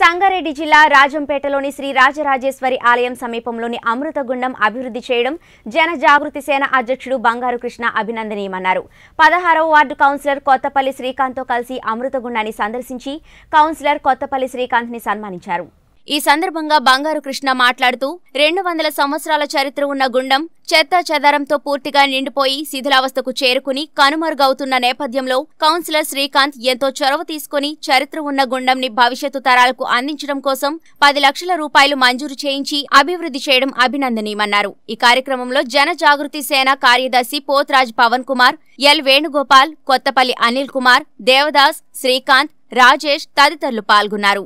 సంగారెడ్డి జిల్లా రాజంపేటలోని శ్రీ రాజరాజేశ్వరి ఆలయం సమీపంలోని అమృతగుండం అభివృద్ధి చేయడం జన జాగృతి సేన అధ్యక్షుడు బంగారు కృష్ణ అభినందనీయమన్నారు. పదహారవ వార్డు కౌన్సిలర్ కొత్తపల్లి శ్రీకాంత్తో కలిసి అమృతగుండాన్ని సందర్శించి కౌన్సిలర్ కొత్తపల్లి శ్రీకాంత్ని సన్మానించారు. ఈ సందర్భంగా బంగారు కృష్ణ మాట్లాడుతూ రెండు వందల సంవత్సరాల చరిత్ర ఉన్న గుండం చెత్త చెదారంతో పూర్తిగా నిండిపోయి శిథిలావస్థకు చేరుకుని కనుమరుగవుతున్న నేపథ్యంలో కౌన్సిలర్ శ్రీకాంత్ ఎంతో చొరవ తీసుకుని చరిత్ర ఉన్న గుండంని భవిష్యత్తు తరాలకు అందించడం కోసం పది లక్షల రూపాయలు మంజూరు చేయించి అభివృద్ధి చేయడం అభినందనీయమన్నారు. ఈ కార్యక్రమంలో జన జాగృతి సేన కార్యదర్శి పోత్రాజ్ పవన్ కుమార్ ఎల్ వేణుగోపాల్ కొత్తపల్లి అనిల్ కుమార్ దేవదాస్ శ్రీకాంత్ రాజేష్ తదితరులు పాల్గొన్నారు.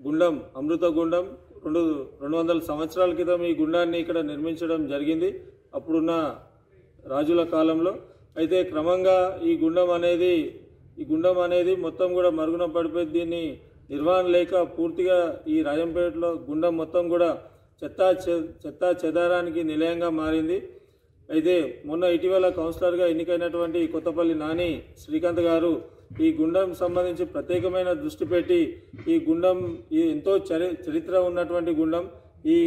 గుండం అమృత గుండం రెండు రెండు వందల సంవత్సరాల క్రితం ఈ గుండాన్ని ఇక్కడ నిర్మించడం జరిగింది. అప్పుడున్న రాజుల కాలంలో. అయితే క్రమంగా ఈ గుండం అనేది ఈ గుండం అనేది మొత్తం కూడా మరుగున పడిపోయి దీన్ని నిర్వహణ లేక పూర్తిగా ఈ రాజంపేటలో గుండం మొత్తం కూడా చెత్తా చె చెత్తా చెదారానికి నిలయంగా మారింది. అయితే మొన్న ఇటీవల కౌన్సిలర్గా ఎన్నికైనటువంటి కొత్తపల్లి నాని శ్రీకాంత్ గారు ఈ గుండం సంబంధించి ప్రత్యేకమైన దృష్టి పెట్టి ఈ గుండం ఈ ఎంతో చరి చరిత్ర ఉన్నటువంటి గుండం ఈ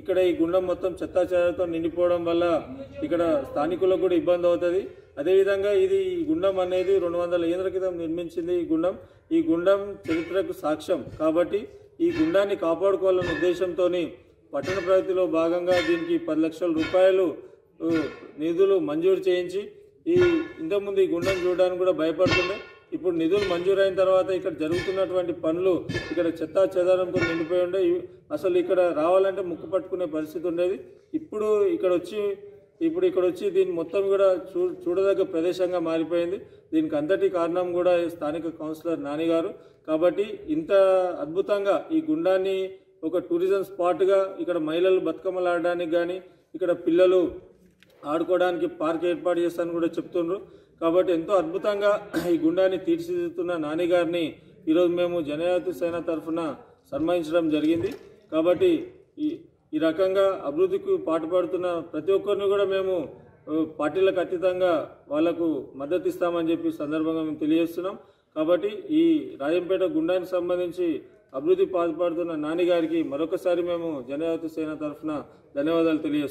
ఇక్కడ ఈ గుండం మొత్తం చెత్తాచారతో నిండిపోవడం వల్ల ఇక్కడ స్థానికులకు కూడా ఇబ్బంది అవుతుంది. అదేవిధంగా ఇది ఈ గుండం అనేది రెండు వందల ఏళ్ళ క్రితం నిర్మించింది ఈ గుండం. ఈ గుండం చరిత్రకు సాక్ష్యం కాబట్టి ఈ గుండాన్ని కాపాడుకోవాలన్న ఉద్దేశంతో పట్టణ ప్రగతిలో భాగంగా దీనికి పది లక్షల రూపాయలు నిధులు మంజూరు చేయించి ఈ ఇంతకుముందు ఈ గుండం చూడడానికి కూడా భయపడుతుండే. ఇప్పుడు నిధులు మంజూరైన తర్వాత ఇక్కడ జరుగుతున్నటువంటి పనులు ఇక్కడ చెత్తా చెదారంతో నిండిపోయి ఉండే. ఇవి- అసలు ఇక్కడ రావాలంటే ముక్కు పట్టుకునే పరిస్థితి ఉండేది. ఇప్పుడు ఇక్కడ వచ్చి ఇప్పుడు ఇక్కడ వచ్చి దీన్ని మొత్తం కూడా చూ చూడదగ్గ ప్రదేశంగా మారిపోయింది. దీనికి అంతటి కారణం కూడా స్థానిక కౌన్సిలర్ నాని గారు. కాబట్టి ఇంత అద్భుతంగా ఈ గుండాన్ని ఒక టూరిజం స్పాట్గా ఇక్కడ మహిళలు బతుకమ్మలాడడానికి కానీ ఇక్కడ పిల్లలు ఆడుకోవడానికి పార్క్ ఏర్పాటు చేస్తానని కూడా చెప్తుండ్రు. కాబట్టి ఎంతో అద్భుతంగా ఈ గుండాన్ని తీర్చిదిద్దుతున్న నాని గారిని ఈరోజు మేము జనజాతి సేన తరఫున సన్మానించడం జరిగింది. కాబట్టి ఈ ఈ రకంగా అభివృద్ధికి పాటుపడుతున్న ప్రతి ఒక్కరిని కూడా మేము పార్టీలకు అతీతంగా వాళ్ళకు మద్దతు ఇస్తామని చెప్పి సందర్భంగా మేము తెలియజేస్తున్నాం. కాబట్టి ఈ రాజంపేట గుండానికి సంబంధించి అభివృద్ధి పాటుపడుతున్న నాని గారికి మరొకసారి మేము జనజాతి సేన తరఫున ధన్యవాదాలు తెలియజేస్తున్నాం.